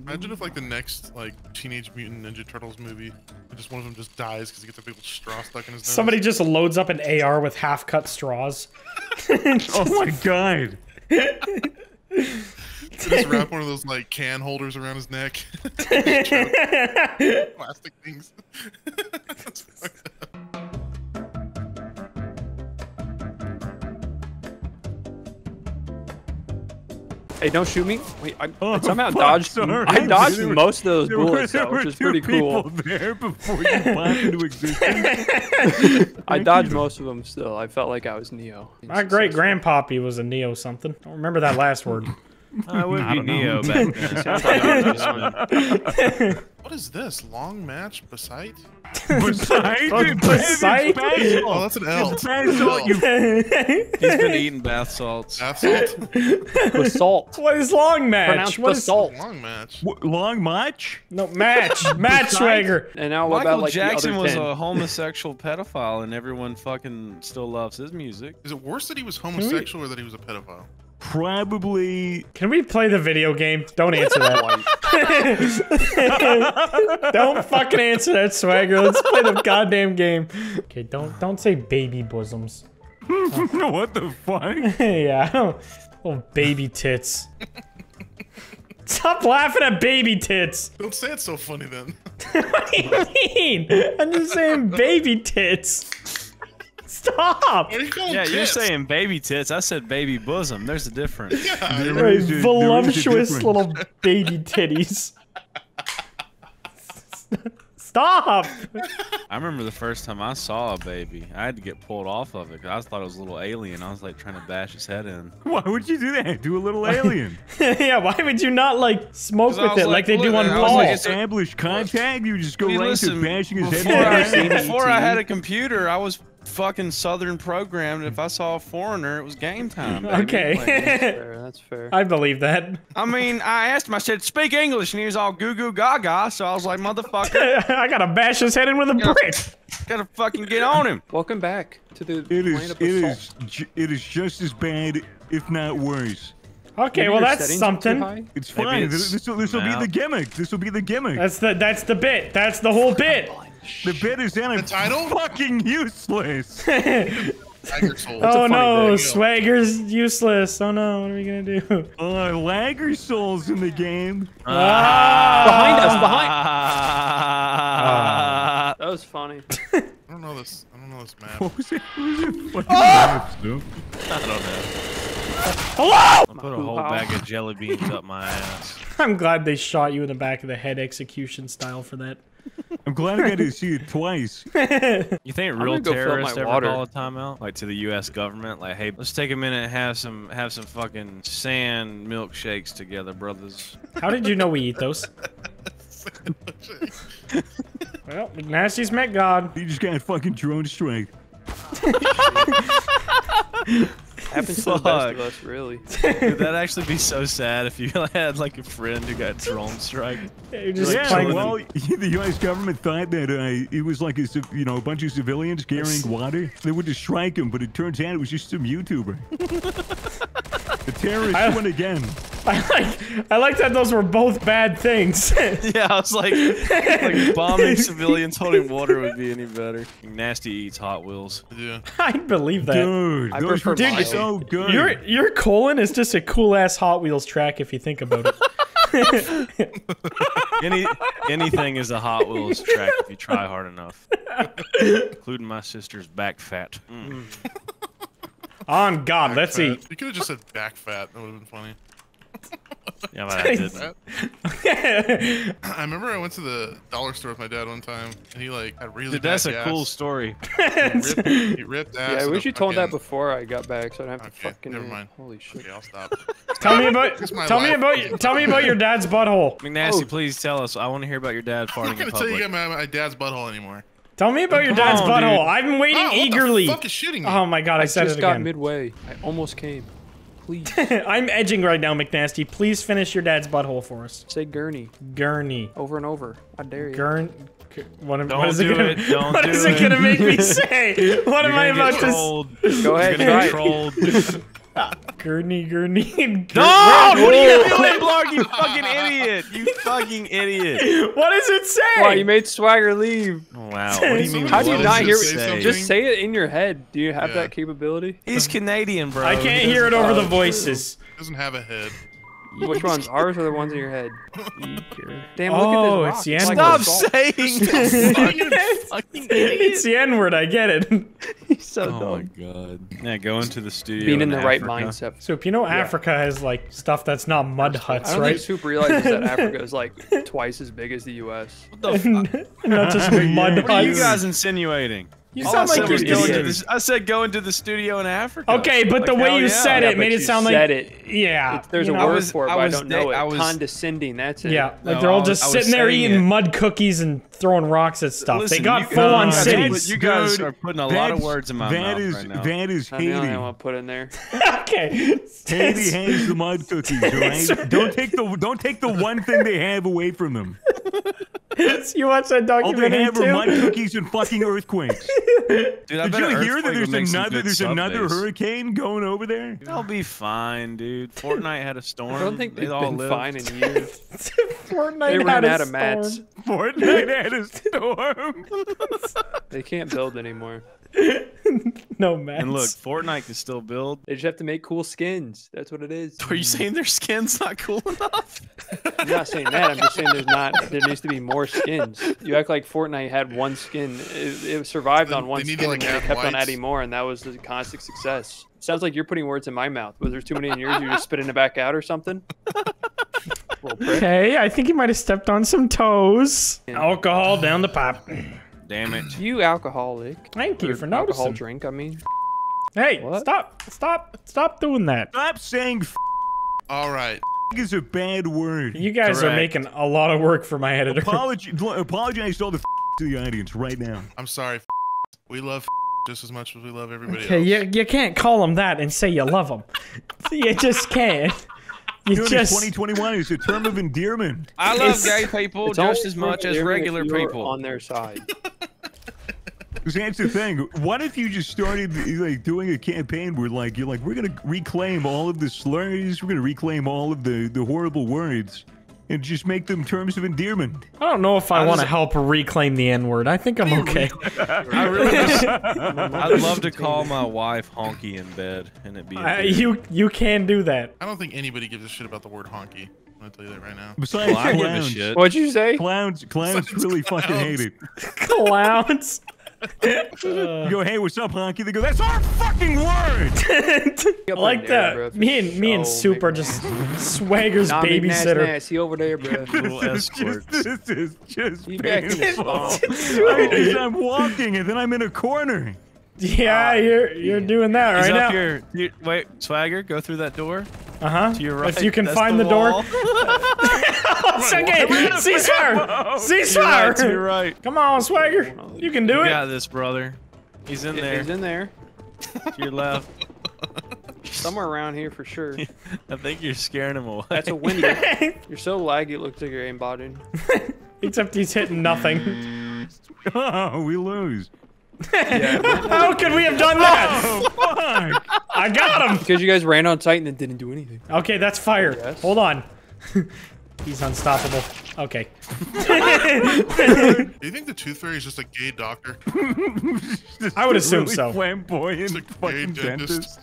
Imagine if like the next like Teenage Mutant Ninja Turtles movie, just one of them just dies because he gets a big old straw stuck in his nose. Somebody just loads up an AR with half cut straws. Oh my god. Just wrap one of those like can holders around his neck. Plastic things. Hey, don't shoot me. Wait, I, Oh, I somehow fuck, dodged. sorry. I dodged There were- most of those There were, bullets, though, which is pretty cool. there before you popped into existence. I dodged most of them still. I felt like I was Neo. My great grandpappy was a Neo something. I Don't remember that last word. Uh, I would I be. Neo back then. What is this? Long match beside? Besides, Beside? Oh, oh, that's an L. It's basalt, you He's been eating bath salts. Bath salt. Basalt. what is long match? Pronounced What is basalt. Long match. What, long match? no match? Match swagger. And now what Michael about like Jackson the other was 10? a homosexual pedophile, and everyone fucking still loves his music. Is it worse that he was homosexual or that he was a pedophile? Probably. Can we play the video game? Don't answer that. One. Don't fucking answer that swagger. Let's play the goddamn game. Okay, don't don't say baby bosoms. what the fuck? yeah, I don't- little baby tits. Stop laughing at baby tits. Don't say it's so funny then. What do you mean? I'm just saying baby tits. Stop. What are you calling Yeah, you're saying baby tits. I said baby bosom. There's a difference. Yeah. There Very is a- there is a voluptuous difference. little baby titties. Stop. I remember the first time I saw a baby. I had to get pulled off of it 'cause I thought it was a little alien. I was like trying to bash his head in. Why would you do that? Do a little alien. yeah, why would you not like smoke with it like, like, they do on I was Paul? like, Like it's a- established contact, you just go Hey, right listen, to bashing his head. before, in. I, before I had a computer, I was fucking Southern programmed. If I saw a foreigner, it was game time. baby. Okay. Like, That's fair. That's fair. I believe that. I mean, I asked him. I said, "Speak English," and he was all goo goo gaga. So I was like, "Motherfucker, I gotta bash his head in with a brick. gotta fucking get on him." Welcome back to the It is. land of It basalt. is. ju- It is just as bad, if not worse. Okay, Maybe well that's settings are too something. It's fine. it's This will this will be the gimmick. This will be the gimmick. That's the that's the bit. That's the whole bit. The bit is in The title? fucking useless. Tiger soul. oh no. Swagger's useless. Oh no, what are we gonna do? Uh, Lagger Soul's in the game. Ah! Behind us, behind. Ah. That was funny. I don't know this. I don't know this map. What was it? What was it? Fucking map, Stu? I don't know. Hello! I put a whole Wow. bag of jelly beans up my ass. I'm glad they shot you in the back of the head execution style for that. I'm glad I got to see you twice. You think real go terrorists my ever water. call a timeout? Like to the U.S. government? Like, hey, let's take a minute and have some have some fucking sand milkshakes together, brothers. How did you know we eat those? Well, McNasty's met God. You just got fucking drone strike. Happens to the best of us, really. Would that actually be so sad if you had like a friend who got drone strike? You're just Yeah, playing well, the U.S. government thought that uh, it was like a, you know, a bunch of civilians carrying water. They would just strike him, but it turns out it was just some YouTuber. The terrorists I- won again. I like I like that those were both bad things. Yeah, I was like, like bombing civilians holding water would be any better. Nasty eats Hot Wheels. Yeah. I believe that. Dude, I those prefer were Dude, so good. Your your colon is just a cool ass Hot Wheels track if you think about it. Any anything is a Hot Wheels track if you try hard enough, including my sister's back fat. Mm. On God, let's Fat. eat. You could have just said back fat. That would have been funny. Yeah, but I didn't. I remember I went to the dollar store with my dad one time, and he like had really Dude, that's a gas. cool story. He ripped, he ripped ass. Yeah, I wish a you told that before I got back, so I don't have to fucking. never mind. Holy shit. Okay, I'll stop. tell me about This is my tell me about tell me about your dad's butthole. McNasty, Oh. please tell us. I want to hear about your dad farting. I'm not gonna in tell you about my, my dad's butthole anymore. Tell me about your dad's on, butthole. dude. I've been waiting Oh, what eagerly. The fuck is shitting me? Oh my God, I, said. I said just it got midway. I almost came. Please I'm edging right now, McNasty. Please finish your dad's butthole for us. say gurney Gurney. over and over. I dare you. Gurn. What, am- Don't what is it do gonna, it, don't what do is it it. gonna make me say? What am I You're gonna about to? s- Go ahead, try it. trolled. Gurney, Gurney, and Gur- No! What are you doing, Blarg? You fucking idiot! You fucking idiot! What does it say? Wow, you made Swagger leave. Wow. What do you mean? How do you not hear it say say? Just say it in your head. Do you have Yeah. that capability? He's Canadian, bro. I can't hear it over the voices. doesn't have a head. Which ones? Ours or the ones in your head? Damn, Oh, look at oh, it's this the. N-word. like Stop saying that. You fucking idiot. it's the N word. I get it. He's so Oh my dumb. god. Yeah, go into the studio. Being in the right mindset. So if you know Africa has like stuff that's not mud huts, I don't right? think Soup realizes that Africa is like twice as big as the U.S. What the fuck? not just mud huts. What are you guys insinuating? You All sound said like you're going into idiot. this. I said go into the studio in Africa. Okay, but the way you yeah. said Yeah, it made it sound like said it. yeah. It's- there's you a know, word was- for it, I but I was don't know it. I was- Condescending. That's it. Yeah, like No, they're all just was sitting there eating it. mud cookies and throwing rocks at stuff. Listen, they got you full on guys- cities. You guys are putting a lot of words in my that mouth is- right now. That is That's the only Haiti. thing I'll put in there. okay. Haiti has the mud cookies, all right? don't take the don't take the one thing they have away from them. you watch that All they documentary have are mud too? cookies and fucking earthquakes. Dude, I Did you hear that there's would make some another there's sub another hurricane going over there? They'll be fine, dude. Fortnite had a storm. I don't think they they've all been lived. fine in years. Fortnite They had ran a out of mats. storm. Fortnite had a storm. They can't build anymore. No mats. And look, Fortnite can still build. They just have to make cool skins. That's what it is. Are you mm. saying their skin's not cool enough? I'm not saying that. I'm just saying there's not. There needs to be more skins. You act like Fortnite had one skin. It, it survived They- on one skin, to, and like, then they add kept on adding more, and that was the constant success. Sounds like you're putting words in my mouth. Was there too many in yours? You're just spitting it back out or something? Okay, I think you might have stepped on some toes. Alcohol down the pipe. Damn it. You alcoholic. Thank you Or for alcohol noticing. drink. I mean, Hey, What? stop, stop, stop doing that. Stop saying f- All right. is a bad word. You guys are making a lot of work for my editor. Apology, apologize to all the f- to the audience right now. I'm sorry. We love just as much as we love everybody Okay, else. you, you can't call them that and say you love them. you just can't. You Dude, just 2021 is a term of endearment. I love It's- gay people it's just as much as regular people. on their side. Because that's the thing. What if you just started like doing a campaign where like you're like we're gonna reclaim all of the slurs, we're gonna reclaim all of the the horrible words, and just make them terms of endearment. I don't know if I How want to help reclaim the N word. I think I'm okay. I really just, I'd love to call my wife honky in bed and it be. I, endearing. you you can do that. I don't think anybody gives a shit about the word honky. I'm gonna tell you that right now. Besides Well, I give a clowns. What'd you say? clowns, clowns Besides really fucking hate it. Clowns. You go, hey, what's up, honky? They go, that's our fucking word. I like that. Me and me and Soup are just Swagger's Nah, big Nas babysitter. Nas, he over there, bro. This is just, this is just He back in his painful. phone. I'm walking and then I'm in a corner. Yeah, you're you're doing that He's right up now. here. You- Wait, Swagger, go through that door. Uh huh. To your right. If you can find the, door. wall. It's okay. Ceasefire. To your right, to your right. Come on, Swagger. You can do You it. got this, brother. He's in there. He's in there. To your left. Somewhere around here for sure. I think you're scaring him away. That's a window. You're so laggy, it looks like you're aimbotting. Except he's hitting nothing. Oh, we lose. How could we have done that? Oh, fuck. I got him. Because you guys ran on site and then didn't do anything. Okay, that's fire. Yes. Hold on. He's unstoppable. Okay. Do you think the Tooth Fairy is just a gay doctor? I would assume really so. Flamboyant It's a gay fucking dentist. dentist.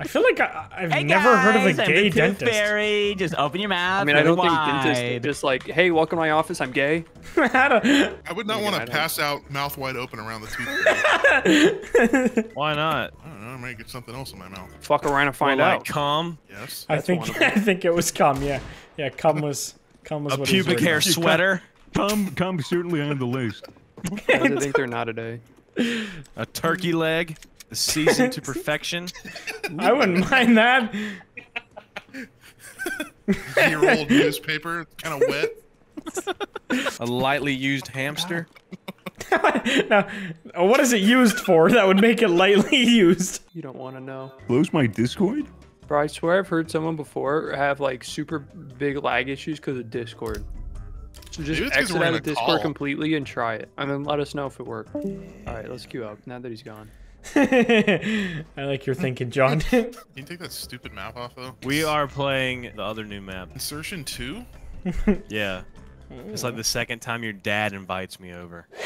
I feel like I, I've never heard of a gay dentist. Fairy, just open your mouth. I mean, I don't think wide. dentists just like, hey, welcome to my office, I'm gay. I I would not want to don't- pass out mouth wide open around the Tooth Why not? I don't know. I might get something else in my mouth. Fuck around and find Well, out. Like cum, Yes. I think one of them. I think it was cum. Yeah, yeah. Cum was cum was a what he was pubic hair on. sweater, Come, come certainly on the list. Guys, I think they're not a day. a turkey leg, seasoned to perfection. I wouldn't mind that. Year old newspaper, kind of wet. A lightly used hamster. now, what is it used for that would make it lightly used? You don't want to know. Close my Discord? Bro, I swear I've heard someone before have like super big lag issues because of Discord. So just Maybe it's 'cause exit out of Discord call. completely and try it, and then let us know if it worked. All right, let's queue up now that he's gone. I like your thinking, John. Can you take that stupid map off though? We are playing the other new map. Insertion two. Yeah. It's like the second time your dad invites me over.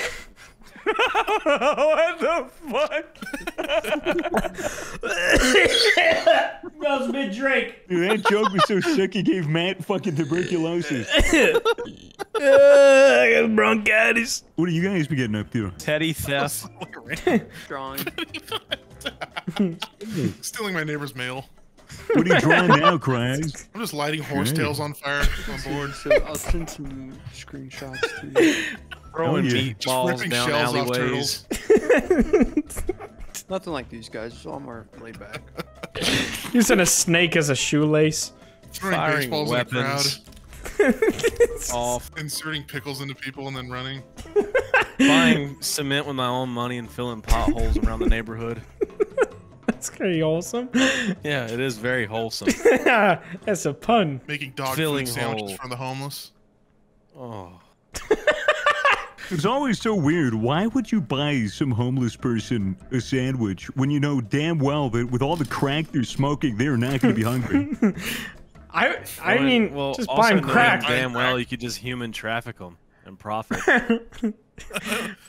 what the fuck? that was mid Drake. Dude, that joke was so sick he gave Matt fucking tuberculosis. I got bronchitis. What do you guys be getting up to? Petty theft. Drawing. Stealing my neighbor's mail. What are you drawing now, Crags? I'm just lighting horsetails on fire on board. So I'll send some screenshots to you. Throwing Oh, yeah. meatballs ripping down shells off alleyways. Nothing like these guys. It's all more laid back. Using a snake as a shoelace. Throwing Firing baseballs in a crowd. Off. Inserting pickles into people and then running. Buying cement with my own money and filling potholes around the neighborhood. That's pretty awesome. Yeah, it is very wholesome. That's a pun. Making dog Filling food sandwiches hole. from the homeless. Oh. It's always so weird. Why would you buy some homeless person a sandwich when you know damn well that with all the crack they're smoking, they're not going to be hungry? I I Well, mean, well, just also buy 'em knowing crack. Damn well, you could just human traffic them and profit.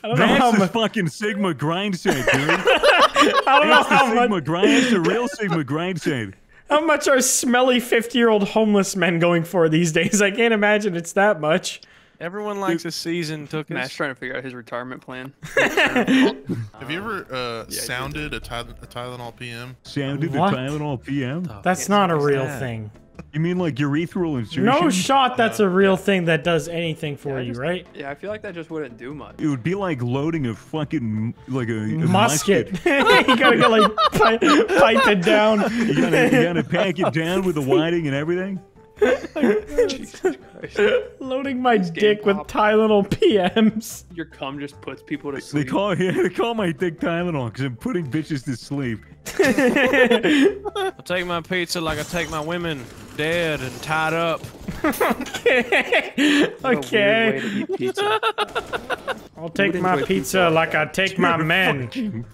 I don't know how That's the much. fucking Sigma grind set, dude. I don't know That's the how much. Sigma grind. That's the real Sigma grind set. How much are smelly fifty-year-old homeless men going for these days? I can't imagine it's that much. Everyone likes a season took Matt's us. trying to figure out his retirement plan. Have you ever uh, did. sounded a, Ty- a Tylenol PM? Sounded the What? Tylenol PM. That's not a real that? thing. You mean like urethral insertion? No shot. That's a real thing that does anything for Yeah, I you, just- right? Yeah, I feel like that just wouldn't do much. It would be like loading a fucking like a, a Musket. you gotta get like pipe, pipe it down. You gotta, you gotta pack it down with the whiting and everything. Jesus Christ. Loading my dick with pop. Tylenol PMs. Your cum just puts people to sleep. They sleep. call yeah, they call my dick Tylenol because I'm putting bitches to sleep. I take my pizza like I take my women, dead and tied up. What a weird way okay. pizza. I'll take my pizza pizza. like I take my men. Kidding.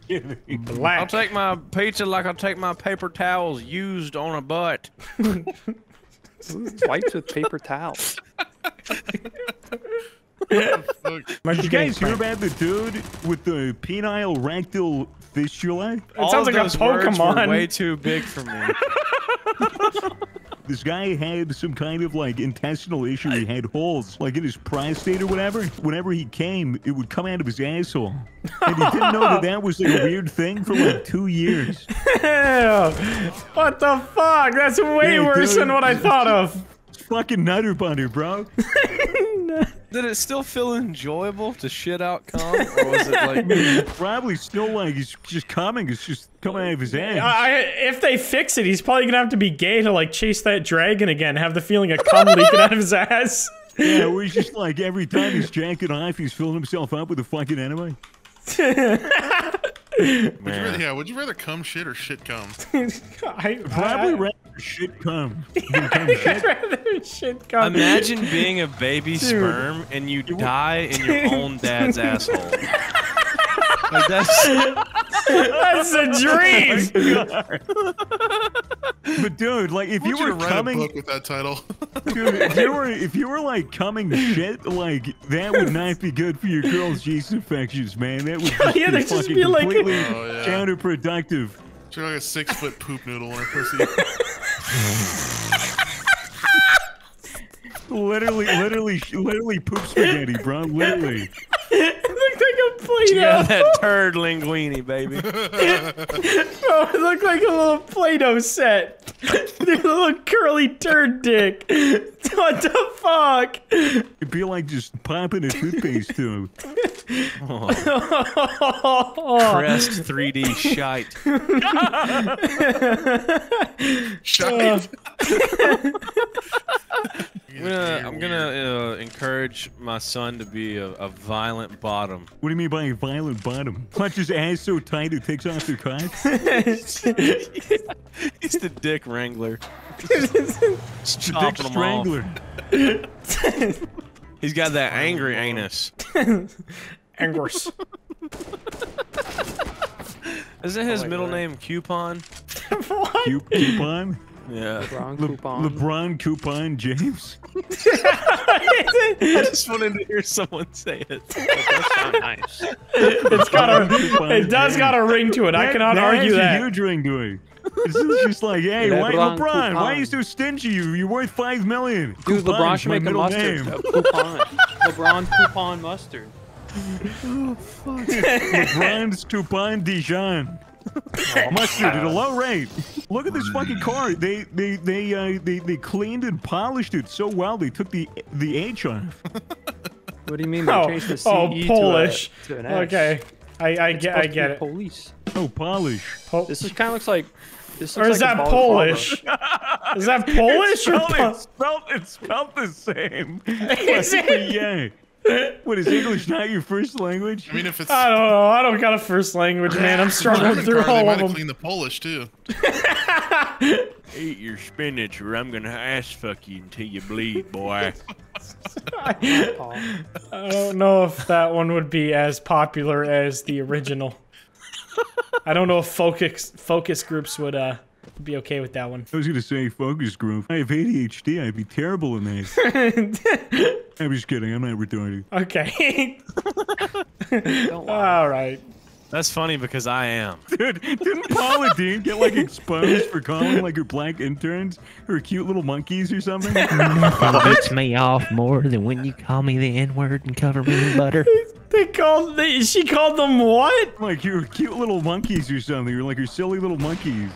I'll take my pizza like I take my paper towels used on a butt. Wipes with paper towels. Look, Did you guys hear about the dude with the penile rectal fistula? It All sounds like a those words were Pokemon. way too big for me. This guy had some kind of like intestinal issue. He had holes like in his prostate or whatever. Whenever he came, it would come out of his asshole. And he didn't know that that was like a weird thing for like two years. Ew. What the fuck? That's way Yeah, worse dude. than what I thought of. Fucking nutter butter, bro. Did it still feel enjoyable to shit out cum, or was it like? Probably still like he's just coming. It's just coming out of his ass. I, if they fix it, he's probably gonna have to be gay to like chase that dragon again. Have the feeling of cum leaking out of his ass. Yeah, where he's just like every time he's jacking off, he's filling himself up with a fucking enema. would you rather, Man. yeah, would you rather cum shit or shit cum? I, Probably I, rather shit come than cum shit. I'd rather shit cum. Imagine being a baby sperm and you die in your own dad's asshole. Like that's That's a dream. Oh but dude, like if I you want you were to write a coming, book with that title. dude, if you were if you were like coming shit, like that would not be good for your girl's yeast infections, man. That would just Yeah, be there'd just fucking be like- completely Oh, yeah. counterproductive. She's like a six foot poop noodle in her pussy. Literally, literally, literally poop spaghetti, bro. Literally. it looked like a Play-Doh. that turd linguini, baby. Oh, it looked like a little Play-Doh set. a little curly turd dick. What the fuck? It'd be like just popping a toothpaste tube. Oh, Crest 3D shite. Shite. I'm gonna, I'm gonna uh, encourage my son to be a, a violent bottom. What do you mean by a violent bottom? Punch his ass so tight it takes off their cock? He's the dick wrangler. Just Dick chopping 'em off. strangler. He's got that angry anus. Angus. Isn't his like middle that. name Coupon? what? Cu- coupon? Yeah. LeBron Le- coupon. LeBron coupon James? I just wanted to hear someone say it. That does sound nice. it's got a. Coupon It does James. got a ring to it. I cannot that argue has a that. huge ring to it. This is just like, hey, why, LeBron LeBron, why are you so stingy? You- You're worth five million. Dude, Coupon LeBron is should make a middle mustard. name. A coupon. LeBron coupon mustard. Oh, LeBron's coupon Dijon. Mustard at a low rate. Look at this fucking car. They they they uh, they they cleaned and polished it so well. They took the the H off. What do you mean they Oh, changed the CE oh, to a- Polish. To, an Okay, I I It's get I get it. Police. Oh, polish. Po- This is kind of looks like. This or is like that. Polish? Is that Polish or Spelled, Po- it's spelled, it's spelled the same. Is it? yeah. What is English not your first language? I mean, if it's I don't know. I don't got a first language, man. I'm struggling German through car, all might of have them. cleaned the Polish too. Eat your spinach, or I'm gonna ass fuck you until you bleed, boy. I don't know if that one would be as popular as the original. I don't know if focus focus groups would uh be okay with that one. I was gonna say focus group. I have ADHD. I'd be terrible in that. I'm just kidding. I'm not retarded. okay. Don't all right. That's funny because I am. Dude, didn't Paula Deen get like exposed for calling like her blank interns her cute little monkeys or something? Nothing gets me off more than when you call me the N word and cover me in butter. They called they, she called them what? like your cute little monkeys or something. You're like your silly little monkeys.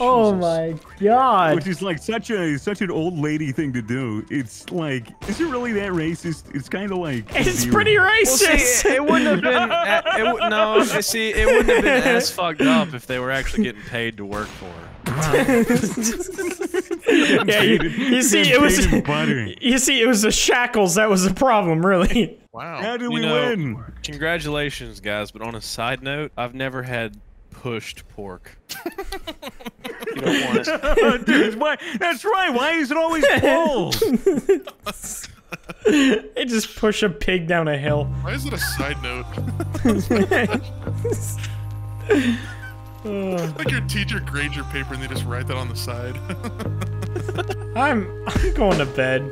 Oh my god. Which is like such a such an old lady thing to do. It's like, is it really that racist? It's kind of like It's endearing. pretty Well, racist. see, it wouldn't have been. a- It, would- no, see, it wouldn't have been as fucked up if they were actually getting paid to work for her. yeah, you, you see, it was Paid in you see, it was the shackles that was the problem, really. Wow. How do You we know- win? Congratulations, guys. But on a side note, I've never had pushed pork. You don't want it. Oh, dude, why, that's right. Why is it always pulled? They just push a pig down a hill. Why is it a side note? like your teacher grades your paper and they just write that on the side. I'm I'm going to bed.